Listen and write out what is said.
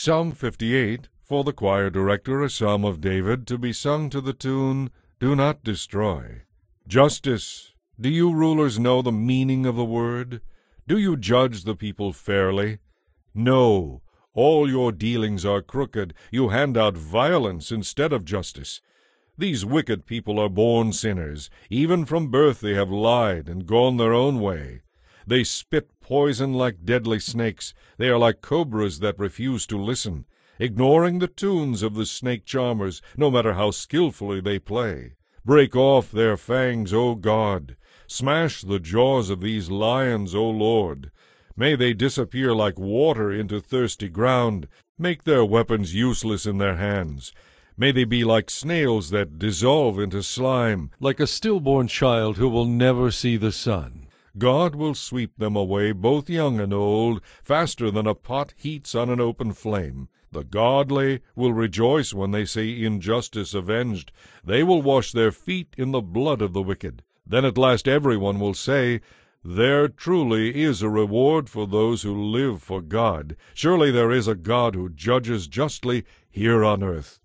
Psalm 58, for the choir director, a psalm of David, to be sung to the tune, Do Not Destroy. Justice. Do you rulers know the meaning of the word? Do you judge the people fairly? No, all your dealings are crooked. You hand out violence instead of justice. These wicked people are born sinners. Even from birth they have lied and gone their own way. They spit poison like deadly snakes. They are like cobras that refuse to listen, ignoring the tunes of the snake charmers, no matter how skilfully they play. Break off their fangs, O God. Smash the jaws of these lions, O Lord. May they disappear like water into thirsty ground. Make their weapons useless in their hands. May they be like snails that dissolve into slime, like a stillborn child who will never see the sun. God will sweep them away, both young and old, faster than a pot heats on an open flame. The godly will rejoice when they see injustice avenged. They will wash their feet in the blood of the wicked. Then at last everyone will say, There truly is a reward for those who live for God. Surely there is a God who judges justly here on earth.